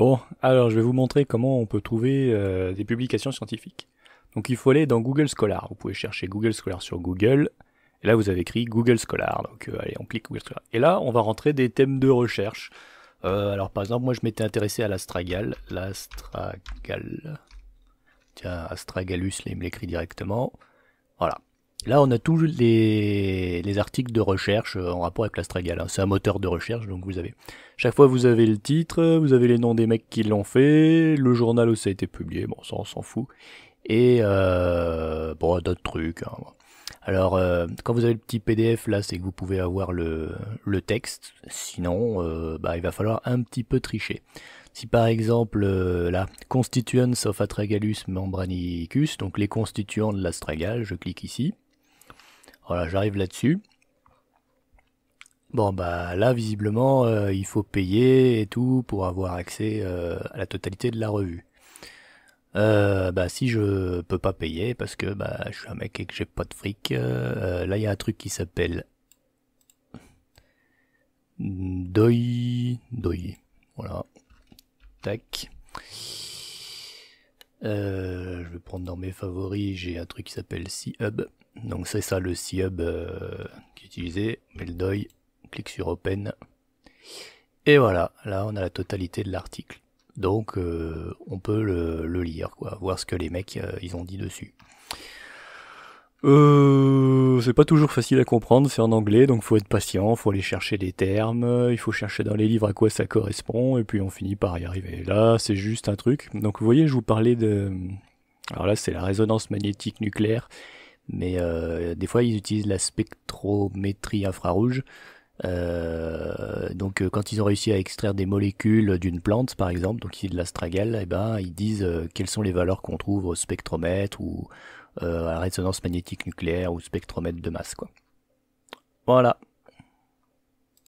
Bon, alors je vais vous montrer comment on peut trouver euh, des publications scientifiques. Donc il faut aller dans Google Scholar. Vous pouvez chercher Google Scholar sur Google. Et là vous avez écrit Google Scholar. Donc euh, allez, on clique Google Scholar. Et là on va rentrer des thèmes de recherche. Euh, alors par exemple, moi je m'étais intéressé à l'astragal. L'astragal. Tiens, astragalus, là il me l'écrit directement. Voilà. Là, on a tous les, les articles de recherche euh, en rapport avec l'astragal. C'est un moteur de recherche, donc vous avez. Chaque fois, vous avez le titre, vous avez les noms des mecs qui l'ont fait, le journal où ça a été publié, bon, ça on s'en fout. Et euh, bon, d'autres trucs. Hein. Alors, euh, quand vous avez le petit PDF là, c'est que vous pouvez avoir le, texte. Sinon, bah, il va falloir un petit peu tricher. Si par exemple, là, Constituents of Atragalus membranicus, donc les constituants de l'astragal, je clique ici. Voilà, j'arrive là-dessus. Bon bah là visiblement euh, il faut payer et tout pour avoir accès euh, à la totalité de la revue. Euh, bah si je peux pas payer parce que bah je suis un mec et que j'ai pas de fric, là il y a un truc qui s'appelle Doi Doi. Voilà. Tac. Je vais prendre dans mes favoris, j'ai un truc qui s'appelle C-Hub. Donc c'est ça le C-Hub euh, qui est utilisé. DOI, clique sur Open. Et voilà, là on a la totalité de l'article. Donc euh, on peut le, lire, voir ce que les mecs euh, ils ont dit dessus. Euh, c'est pas toujours facile à comprendre, c'est en anglais, donc faut être patient, faut aller chercher des termes, il faut chercher dans les livres à quoi ça correspond, et puis on finit par y arriver. Là, c'est juste un truc. Donc vous voyez, je vous parlais de... Alors là, c'est la résonance magnétique nucléaire, mais euh, des fois, ils utilisent la spectrométrie infrarouge. Euh, donc quand ils ont réussi à extraire des molécules d'une plante par exemple, donc ici de l'astragale, eh ben ils disent euh, quelles sont les valeurs qu'on trouve au spectromètre ou euh, à la résonance magnétique nucléaire ou spectromètre de masse quoi. Voilà.